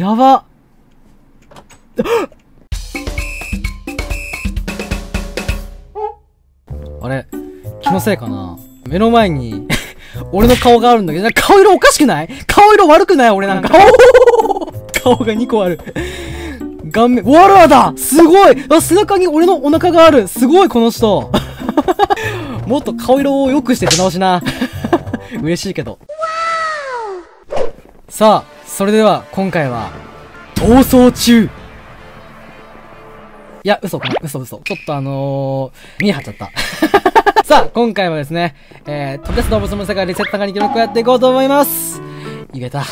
やば。あれ気のせいかな？目の前に 俺の顔があるんだけど、顔色おかしくない？顔色悪くない？俺なんか。顔が2個ある。顔面、ワラだすごいあ、背中に俺のお腹があるすごいこの人 もっと顔色を良くして出直しな。嬉しいけど。さあ、それでは今回は、逃走中いや、嘘かな嘘嘘。ちょっとあのー、見え張っちゃった。さあ、今回はですね、えー、飛び出す動物の世界リセットがに記録をやっていこうと思います。いけた。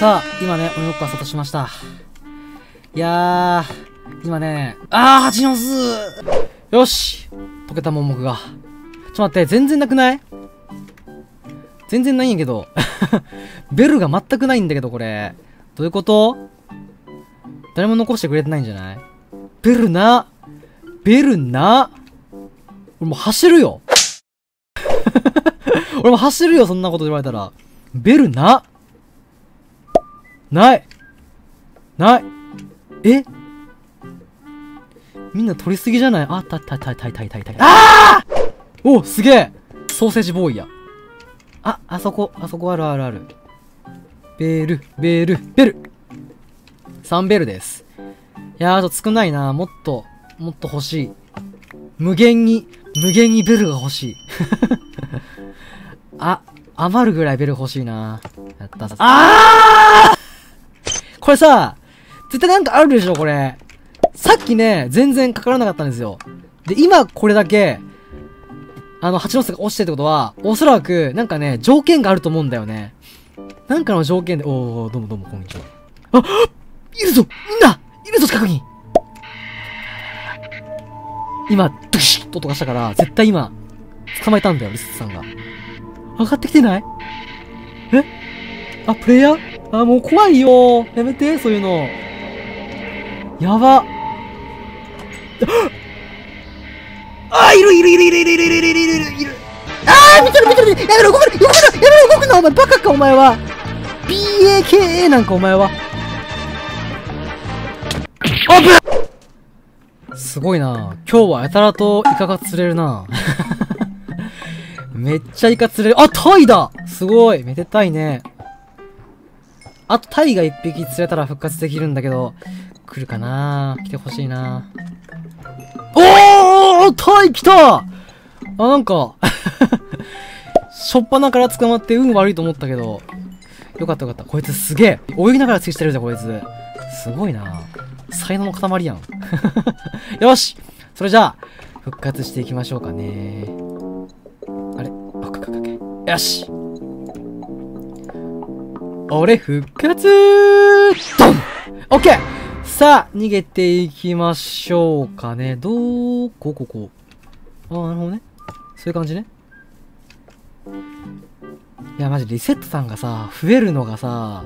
さあ、今ね、およっこは外しました。いやー、今ね、あー、蜂の巣よし溶けた盲目が。ちょっと待って、全然なくない？全然ないんやけど。ベルが全くないんだけど、これ。どういうこと？誰も残してくれてないんじゃない？ベルな？ベルな？俺もう走るよ 俺も走るよ、そんなこと言われたら。ベルな？ないないえ？みんな取りすぎじゃない？あったったったったったったったああおすげえソーセージボーイや。あ、あそこ、あそこあるあるある。ベール、ベール、ベル !3 ベルです。いやー、あと少ないなもっと、もっと欲しい。無限に、無限にベルが欲しい。あ、余るぐらいベル欲しいなやったああこれさ、絶対なんかあるでしょ、これ。さっきね、全然かからなかったんですよ。で、今これだけ、あの、蜂の巣が落ちてるってことは、おそらく、なんかね、条件があると思うんだよね。なんかの条件で、おー、どうもどうも、こんにちは。あいるぞみんないるぞ、近くに今、ドシッと音がしたから、絶対今、捕まえたんだよ、リスさんが。上がってきてない？え？あ、プレイヤー？あ、もう怖いよやめて、そういうの。やば。あ、いるいるいるいるいるいるいるいるいるいるいる。あー見てる見てるやめろ動くな動くやめろ動くなお前バカかお前は !BAKA なんかお前は。あぶすごいな今日はやたらとイカが釣れるなめっちゃイカ釣れる。あ、タイだすごいめでたいね。あとタイが一匹釣れたら復活できるんだけど、来るかな？来てほしいなおータイ来たあ、なんか しょっぱなから捕まって運悪いと思ったけど、よかったよかった。こいつすげえ泳ぎながら釣りしてるじゃん、こいつ。すごいな才能の塊やん。よしそれじゃあ、復活していきましょうかね。あれ？あ、かかかけ？よし俺復活ドンオッケーさあ、逃げていきましょうかね。どうこここう。あ、なるほどね。そういう感じね。いや、マジリセットさんがさ、増えるのがさ、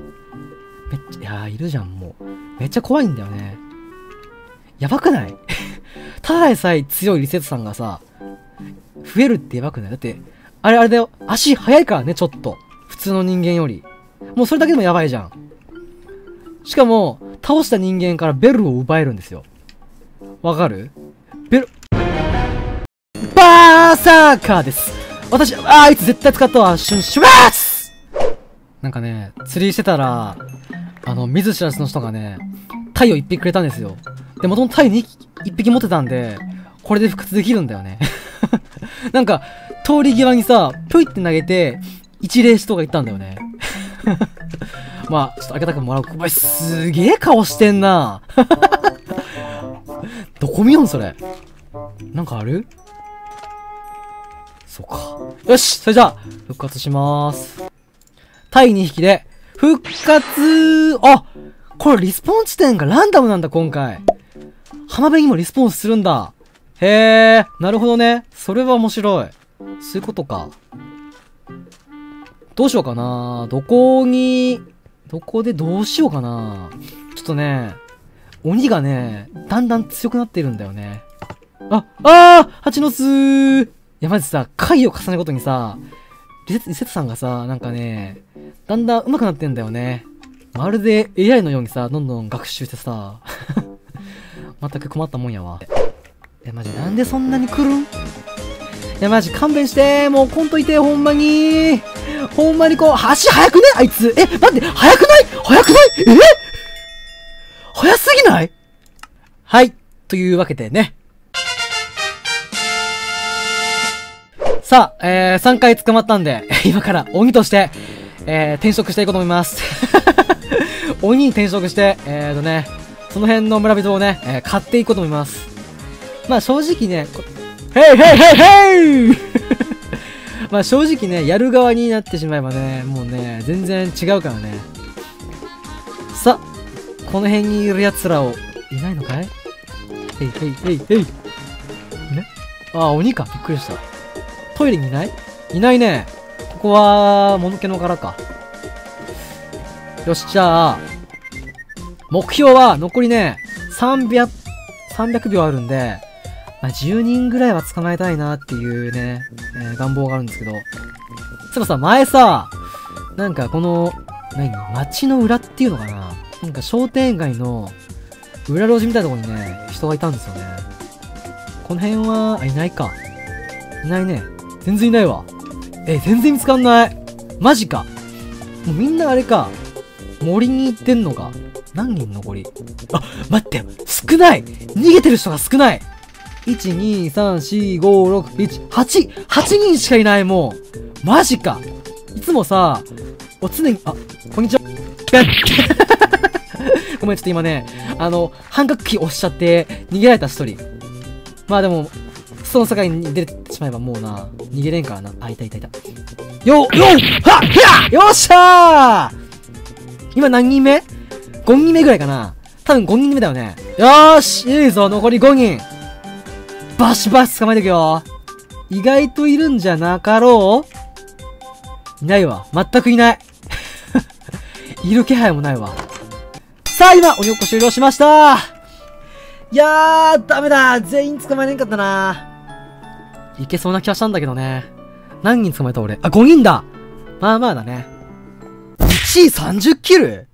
めっちゃ、いやいるじゃん、もう。めっちゃ怖いんだよね。やばくない？ただでさえ強いリセットさんがさ、増えるってやばくない？だって、あれあれだよ。足速いからね、ちょっと。普通の人間より。もうそれだけでもやばいじゃん。しかも、倒した人間からベルを奪えるんですよ。わかる？ベル、バーサーカーです私、ああいつ絶対使ったわシュンシュワーツなんかね、釣りしてたら、あの、水知らずの人がね、タイを一匹くれたんですよ。で、もともとタイに一匹持ってたんで、これで復活できるんだよね。なんか、通り際にさ、ぷいって投げて、一礼しとか言ったんだよね。まあ、ちょっと開けたくもらう。お前すげえ顔してんな どこ見よんそれ。なんかある？そうか。よしそれじゃあ、復活しまーす。タイ2匹で、復活あこれリスポーン地点がランダムなんだ、今回。浜辺にもリスポーンするんだ。へえ、なるほどね。それは面白い。そういうことか。どうしようかな。どこに、どこでどうしようかな。ちょっとね、鬼がね、だんだん強くなってるんだよね。あ、あー蜂の巣いや、まずさ、回を重ねるごとにさ、リセリセットさんがさ、なんかね、だんだん上手くなってんだよね。まるで AI のようにさ、どんどん学習してさ、全く困ったもんやわ。え、マジなんでそんなに来るん？いや、マジ勘弁して。もう来んといて、ほんまに。ほんまにこう、足速くね？あいつえ、待って、速くない？速くない？え？速すぎない？はい。というわけでね。さあ、えー、3回捕まったんで、今から鬼として、えー、転職していこうと思います。鬼に転職して、えーとね、その辺の村人をね、えー、買っていこうと思います。まあ正直ね、ヘイヘイヘイヘイまあ正直ね、やる側になってしまえばね、もうね、全然違うからね。さ、この辺にいる奴らを、いないのかい？ヘイヘイヘイヘイ。ね？あ、鬼か。びっくりした。トイレにいない？いないね。ここは、もぬけの柄か。よし、じゃあ、目標は残りね、300、300秒あるんで、まあ、10人ぐらいは捕まえたいなっていうね、えー、願望があるんですけど。そういさ、前さ、なんかこの、何街の裏っていうのかな？なんか商店街の裏路地みたいなところにね、人がいたんですよね。この辺は、あ、いないか。いないね。全然いないわ。え、全然見つかんない。マジか。もうみんなあれか。森に行ってんのか。何人残り？あ、待って、少ない逃げてる人が少ない !1、2、3、4、5、6、1、8、8人しかいないもうマジかいつもさ、お常に、あ、こんにちは。ごめん、ちょっと今ね、あの、半角キー押しちゃって、逃げられた一人。まあでも、その世界に出てしまえばもうな、逃げれんからな。あ、いたいたいた。よ、よはっよっしゃー今何人目 ?5 人目ぐらいかな多分5人目だよね。よーしいいぞ残り5人バシバシ捕まえてくよ意外といるんじゃなかろう？いないわ。全くいない。いる気配もないわ。さあ、今、鬼ごっこ終了しましたいやー、ダメだ全員捕まえれんかったないけそうな気がしたんだけどね。何人捕まえた俺？あ、5人だまあまあだね。1位30キル？